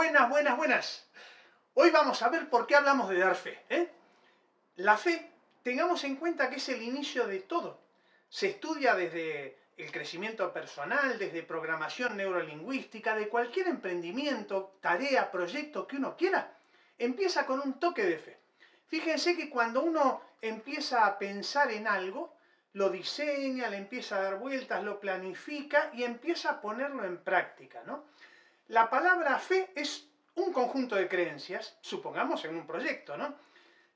Buenas, buenas, buenas. Hoy vamos a ver por qué hablamos de dar fe. ¿eh? La fe, tengamos en cuenta que es el inicio de todo. Se estudia desde el crecimiento personal, desde programación neurolingüística, de cualquier emprendimiento, tarea, proyecto que uno quiera, empieza con un toque de fe. Fíjense que cuando uno empieza a pensar en algo, lo diseña, le empieza a dar vueltas, lo planifica y empieza a ponerlo en práctica. ¿no? La palabra fe es un conjunto de creencias, supongamos en un proyecto, ¿no?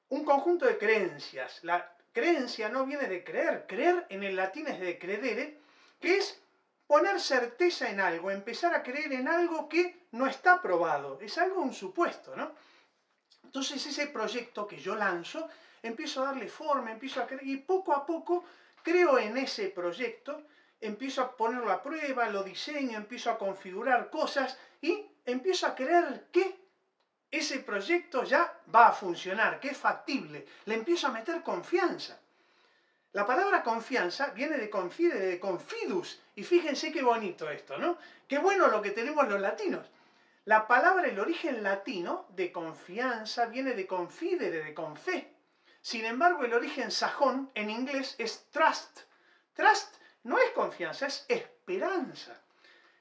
Un conjunto de creencias. La creencia no viene de creer, creer en el latín es de credere, que es poner certeza en algo, empezar a creer en algo que no está probado, es algo un supuesto, ¿no? Entonces ese proyecto que yo lanzo, empiezo a darle forma, empiezo a creer, y poco a poco creo en ese proyecto, empiezo a ponerlo a prueba, lo diseño, empiezo a configurar cosas y empiezo a creer que ese proyecto ya va a funcionar, que es factible. Le empiezo a meter confianza. La palabra confianza viene de confide, de confidus. Y fíjense qué bonito esto, ¿no? Qué bueno lo que tenemos los latinos. La palabra, el origen latino de confianza viene de confidere, de confe. Sin embargo, el origen sajón en inglés es trust. Trust no es confianza, es esperanza.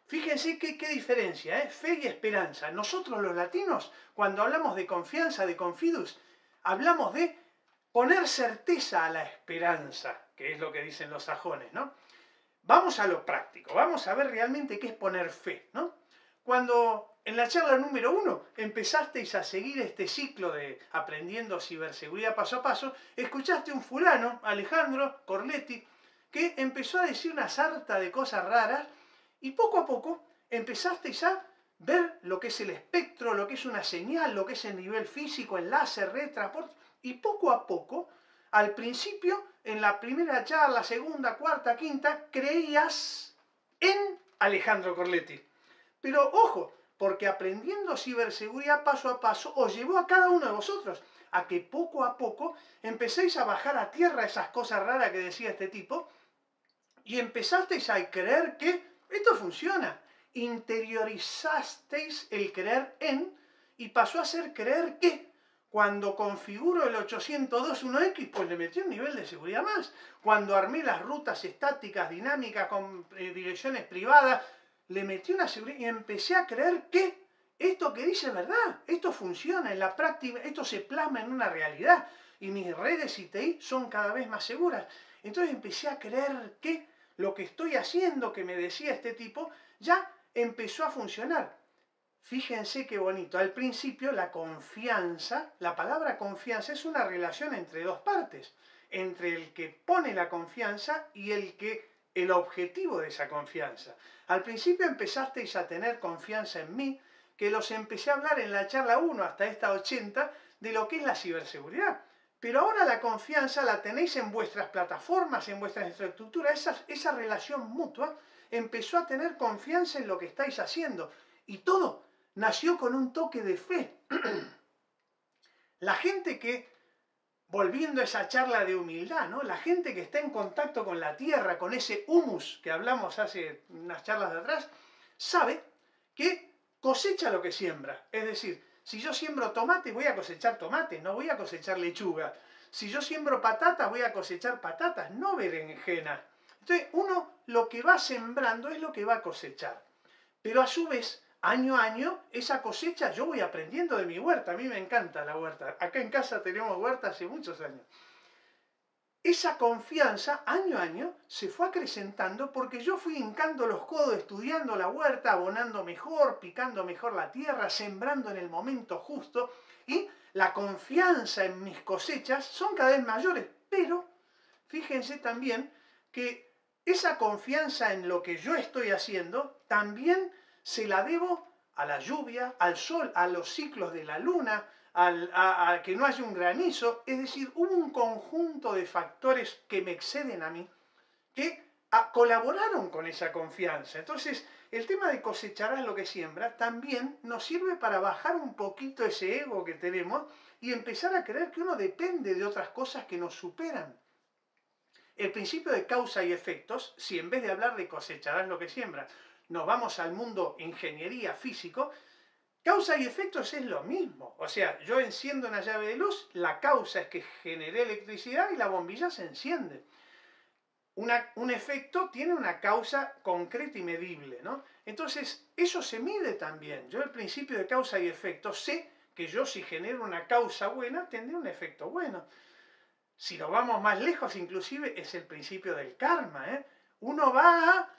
Fíjense qué, qué diferencia, ¿eh? fe y esperanza. Nosotros los latinos, cuando hablamos de confianza, de confidus, hablamos de poner certeza a la esperanza, que es lo que dicen los sajones, ¿no? Vamos a lo práctico, vamos a ver realmente qué es poner fe, ¿no? Cuando en la charla número uno empezasteis a seguir este ciclo de aprendiendo ciberseguridad paso a paso, escuchaste un fulano, Alejandro Corletti, que empezó a decir una sarta de cosas raras y poco a poco empezasteis a ver lo que es el espectro, lo que es una señal, lo que es el nivel físico, enlace, red, transporte, y poco a poco, al principio, en la primera charla, segunda, cuarta, quinta, creías en Alejandro Corletti. Pero ojo, porque aprendiendo ciberseguridad paso a paso os llevó a cada uno de vosotros a que poco a poco empecéis a bajar a tierra esas cosas raras que decía este tipo y empezasteis a creer que esto funciona. Interiorizasteis el creer en y pasó a ser creer que cuando configuro el 802.1x, pues le metí un nivel de seguridad más. Cuando armé las rutas estáticas, dinámicas, con eh, direcciones privadas, le metí una seguridad y empecé a creer que esto que dice es verdad, esto funciona en la práctica, esto se plasma en una realidad y mis redes ITI son cada vez más seguras. Entonces empecé a creer que lo que estoy haciendo, que me decía este tipo, ya empezó a funcionar. Fíjense qué bonito. Al principio la confianza, la palabra confianza es una relación entre dos partes, entre el que pone la confianza y el que el objetivo de esa confianza. Al principio empezasteis a tener confianza en mí, que los empecé a hablar en la charla 1 hasta esta 80 de lo que es la ciberseguridad. Pero ahora la confianza la tenéis en vuestras plataformas, en vuestras infraestructuras. Esa, esa relación mutua empezó a tener confianza en lo que estáis haciendo. Y todo nació con un toque de fe. la gente que, volviendo a esa charla de humildad, ¿no? la gente que está en contacto con la tierra, con ese humus que hablamos hace unas charlas de atrás, sabe que cosecha lo que siembra. Es decir, si yo siembro tomate, voy a cosechar tomate, no voy a cosechar lechuga. Si yo siembro patatas, voy a cosechar patatas, no berenjena. Entonces, uno lo que va sembrando es lo que va a cosechar. Pero a su vez, año a año, esa cosecha yo voy aprendiendo de mi huerta. A mí me encanta la huerta. Acá en casa tenemos huerta hace muchos años esa confianza año a año se fue acrecentando porque yo fui hincando los codos, estudiando la huerta, abonando mejor, picando mejor la tierra, sembrando en el momento justo y la confianza en mis cosechas son cada vez mayores. Pero fíjense también que esa confianza en lo que yo estoy haciendo también se la debo a la lluvia, al sol, a los ciclos de la luna, a, que no haya un granizo. Es decir, hubo un conjunto de factores que me exceden a mí que colaboraron con esa confianza. Entonces, el tema de cosecharás lo que siembra también nos sirve para bajar un poquito ese ego que tenemos y empezar a creer que uno depende de otras cosas que nos superan. El principio de causa y efectos, si en vez de hablar de cosecharás lo que siembra, nos vamos al mundo ingeniería físico, Causa y efectos es lo mismo. O sea, yo enciendo una llave de luz, la causa es que generé electricidad y la bombilla se enciende. un efecto tiene una causa concreta y medible, ¿no? Entonces, eso se mide también. Yo el principio de causa y efecto sé que yo si genero una causa buena, tendré un efecto bueno. Si nos vamos más lejos, inclusive, es el principio del karma. ¿eh? Uno va a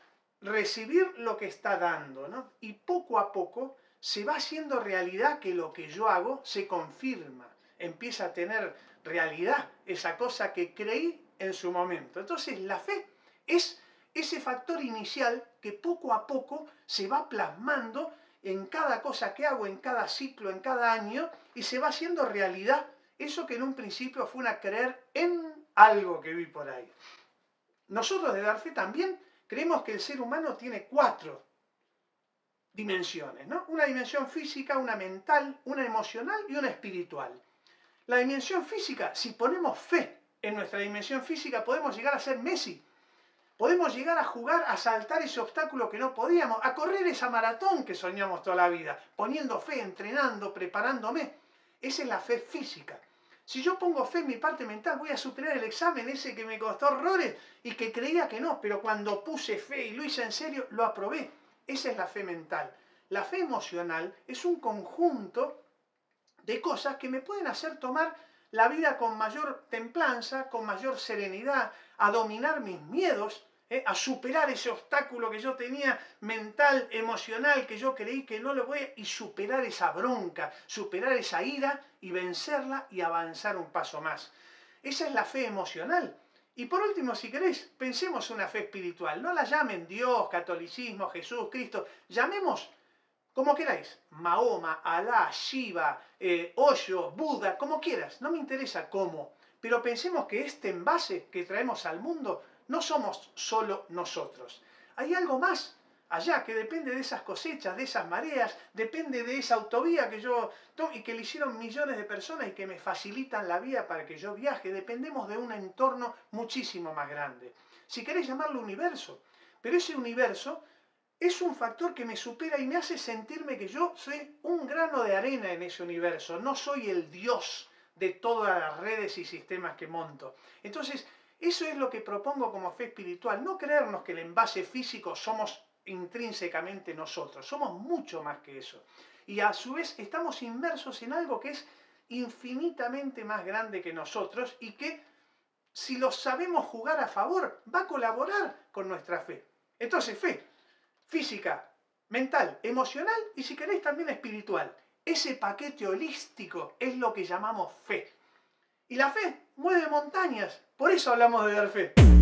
recibir lo que está dando, ¿no? Y poco a poco se va haciendo realidad que lo que yo hago se confirma, empieza a tener realidad esa cosa que creí en su momento. Entonces la fe es ese factor inicial que poco a poco se va plasmando en cada cosa que hago, en cada ciclo, en cada año, y se va haciendo realidad eso que en un principio fue una creer en algo que vi por ahí. Nosotros de dar fe también creemos que el ser humano tiene cuatro dimensiones, ¿no? Una dimensión física, una mental, una emocional y una espiritual. La dimensión física, si ponemos fe en nuestra dimensión física, podemos llegar a ser Messi. Podemos llegar a jugar, a saltar ese obstáculo que no podíamos, a correr esa maratón que soñamos toda la vida, poniendo fe, entrenando, preparándome. Esa es la fe física. Si yo pongo fe en mi parte mental, voy a superar el examen ese que me costó horrores y que creía que no, pero cuando puse fe y lo hice en serio, lo aprobé. Esa es la fe mental. La fe emocional es un conjunto de cosas que me pueden hacer tomar la vida con mayor templanza, con mayor serenidad, a dominar mis miedos, ¿eh? a superar ese obstáculo que yo tenía mental, emocional, que yo creí que no lo voy a, y superar esa bronca, superar esa ira y vencerla y avanzar un paso más. Esa es la fe emocional. Y por último, si queréis, pensemos una fe espiritual. No la llamen Dios, catolicismo, Jesús, Cristo. Llamemos como queráis. Mahoma, Alá, Shiva, eh, Osho, Buda, como quieras. No me interesa cómo. Pero pensemos que este envase que traemos al mundo no somos solo nosotros. Hay algo más allá, que depende de esas cosechas, de esas mareas, depende de esa autovía que yo y que le hicieron millones de personas y que me facilitan la vía para que yo viaje. Dependemos de un entorno muchísimo más grande. Si queréis llamarlo universo, pero ese universo es un factor que me supera y me hace sentirme que yo soy un grano de arena en ese universo, no soy el Dios de todas las redes y sistemas que monto. Entonces, eso es lo que propongo como fe espiritual, no creernos que el envase físico somos intrínsecamente nosotros, somos mucho más que eso. Y a su vez estamos inmersos en algo que es infinitamente más grande que nosotros y que si lo sabemos jugar a favor, va a colaborar con nuestra fe. Entonces, fe física, mental, emocional y si queréis también espiritual. Ese paquete holístico es lo que llamamos fe. Y la fe mueve montañas, por eso hablamos de dar fe.